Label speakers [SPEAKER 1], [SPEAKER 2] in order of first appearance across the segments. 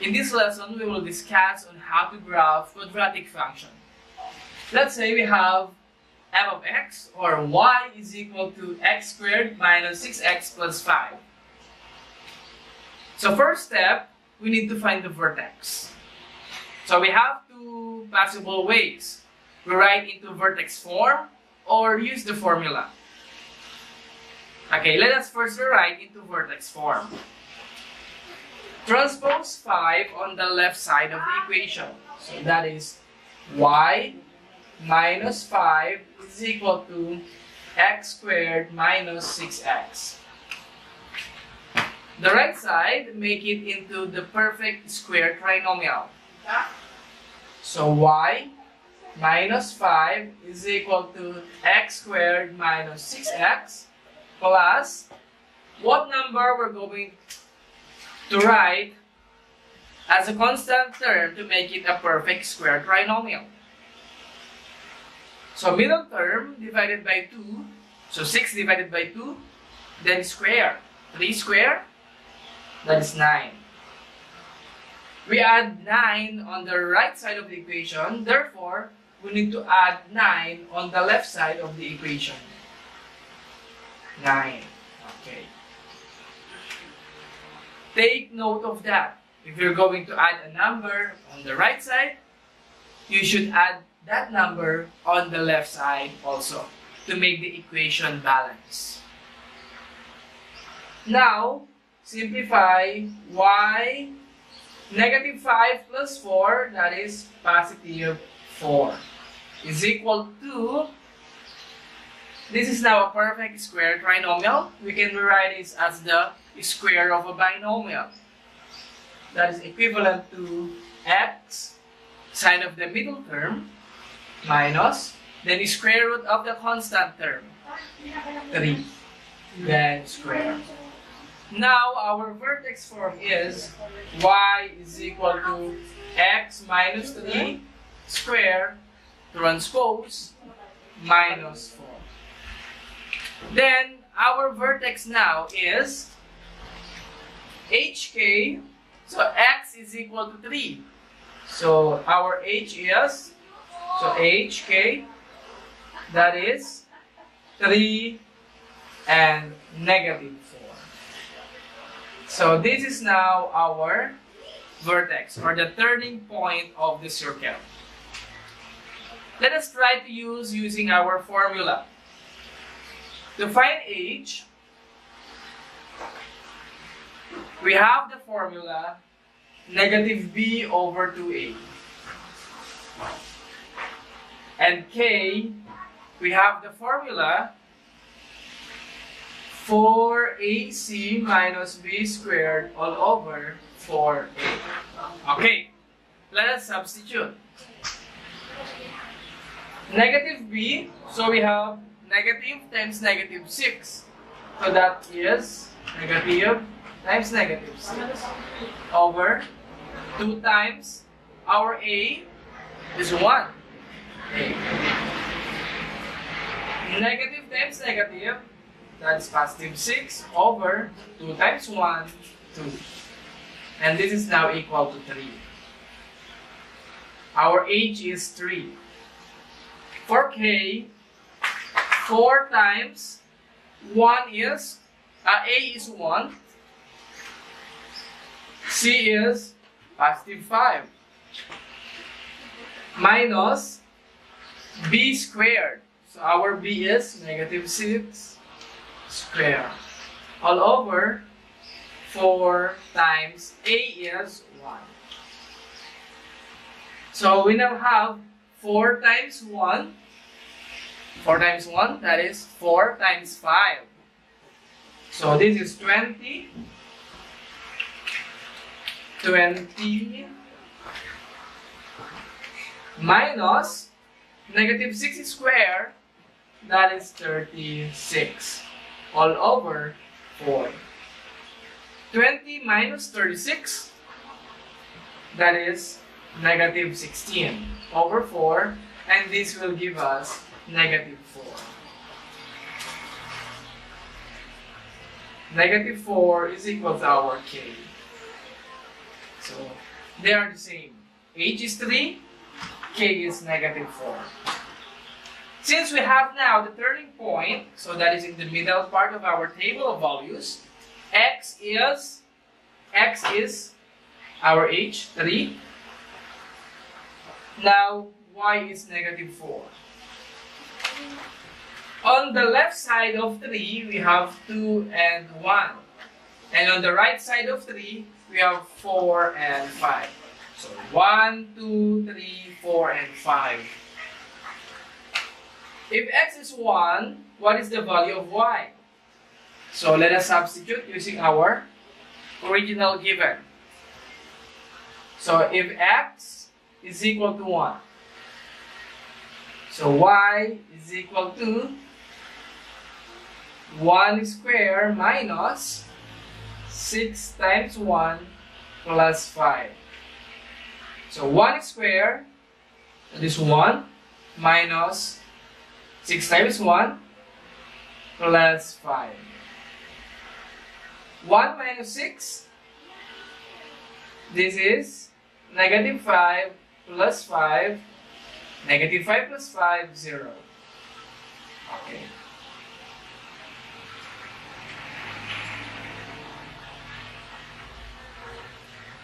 [SPEAKER 1] In this lesson, we will discuss on how to graph quadratic function. Let's say we have f of x or y is equal to x squared minus 6x plus 5. So first step, we need to find the vertex. So we have two possible ways. We write into vertex form or use the formula. Okay, let us first write into vertex form. Transpose 5 on the left side of the equation. So that is y minus 5 is equal to x squared minus 6x. The right side, make it into the perfect square trinomial. So y minus 5 is equal to x squared minus 6x plus what number we're going to write as a constant term to make it a perfect square trinomial. So middle term divided by 2, so 6 divided by 2, then square. 3 square, that is 9. We add 9 on the right side of the equation, therefore, we need to add 9 on the left side of the equation. 9. Okay. Take note of that. If you're going to add a number on the right side, you should add that number on the left side also to make the equation balance. Now, simplify y negative 5 plus 4, that is positive 4, is equal to, this is now a perfect square trinomial. We can rewrite this as the square of a binomial. That is equivalent to x, sign of the middle term, minus, then the square root of the constant term, 3, then square. Now, our vertex form is y is equal to x minus 3 square transpose minus 4. Then, our vertex now is hk, so x is equal to 3. So, our h is, so hk, that is 3 and negative 4. So, this is now our vertex or the turning point of the circle. Let us try to use using our formula. To find h, we have the formula negative b over 2a. And k, we have the formula 4ac minus b squared all over 4a. Okay, let us substitute. Negative b, so we have negative times negative 6. So that is negative times negative 6 over 2 times our a is 1. A. Negative times negative, that is positive 6 over 2 times 1, 2. And this is now equal to 3. Our h is 3. For k, 4 times 1 is, uh, a is 1, c is positive 5, minus b squared. So our b is negative 6 squared. All over 4 times a is 1. So we now have 4 times 1 4 times 1, that is 4 times 5. So this is 20. 20 minus negative 6 squared, that is 36. All over 4. 20 minus 36, that is negative 16 over 4, and this will give us negative 4. Negative 4 is equal to our k. So They are the same. h is 3, k is negative 4. Since we have now the turning point, so that is in the middle part of our table of values, x is x is our h, 3. Now y is negative 4. On the left side of 3, we have 2 and 1. And on the right side of 3, we have 4 and 5. So 1, 2, 3, 4, and 5. If x is 1, what is the value of y? So let us substitute using our original given. So if x is equal to 1, so y is equal to 1 square minus 6 times 1 plus 5. So 1 square, that is 1, minus 6 times 1 plus 5. 1 minus 6, this is negative 5 plus 5, negative 5 plus 5, 0. Okay.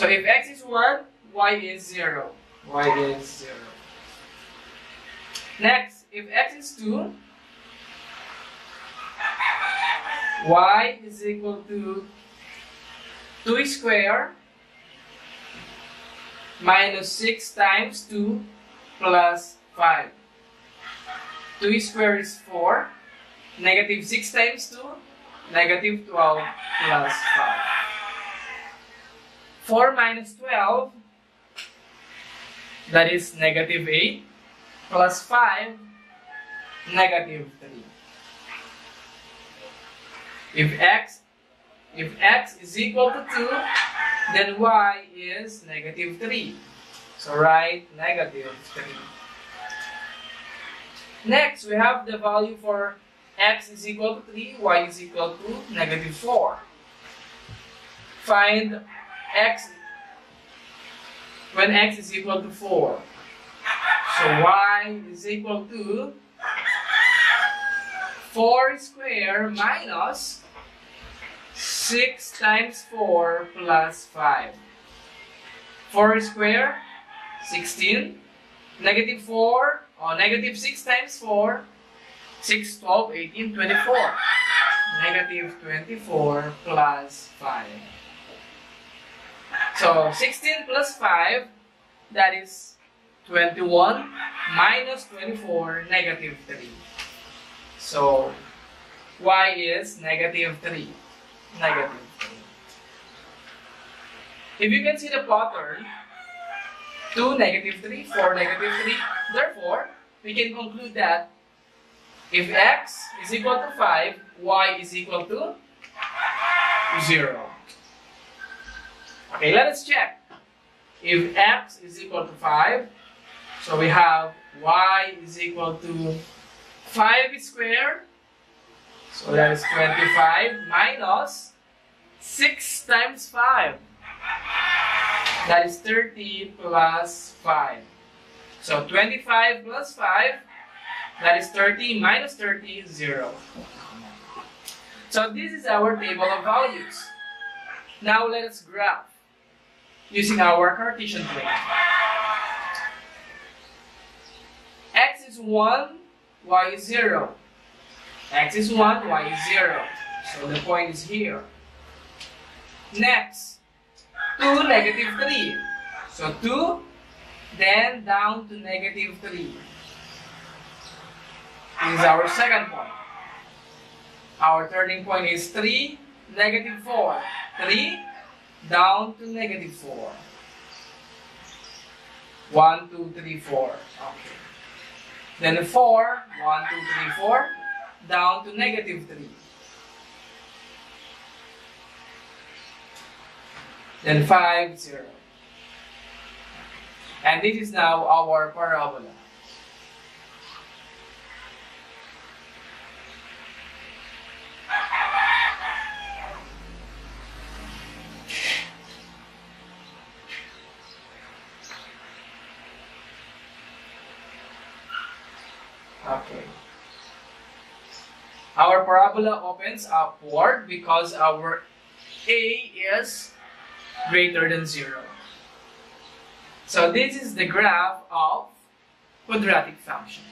[SPEAKER 1] So if x is 1, y is 0. y is 0. Next, if x is 2, y is equal to 2 square minus 6 times 2 plus 5. 2 square is 4. Negative 6 times 2, negative 12 plus 5. 4 minus 12, that is negative 8, plus 5, negative 3. If x, if x is equal to 2, then y is negative 3. So write negative 3. Next, we have the value for x is equal to 3, y is equal to negative 4. Find x when x is equal to 4. So y is equal to 4 square minus 6 times 4 plus 5. 4 square, 16. Negative 4, or negative 6 times 4, 6, 12, 18, 24. Negative 24 plus 5. So 16 plus 5, that is 21 minus 24, negative 3. So y is negative 3. Negative 3. If you can see the pattern, 2, negative 3, 4, negative 3, therefore, we can conclude that if x is equal to 5, y is equal to 0. Okay, let us check. If x is equal to 5, so we have y is equal to 5 squared, so that is 25 minus 6 times 5. That is 30 plus 5. So 25 plus 5, that is 30 minus 30, is 0. So this is our table of values. Now let us graph using our Cartesian plane. x is 1, y is 0. x is 1, y is 0. So the point is here. Next, 2, negative 3. So 2, then down to negative 3. This is our second point. Our turning point is 3, negative 4. 3, down to negative 4. 1, 2, 3, 4. Okay. Then 4, 1, 2, 3, 4, down to negative 3. Then 5, 0. And this is now our parabola. Our parabola opens upward because our a is greater than 0. So this is the graph of quadratic function.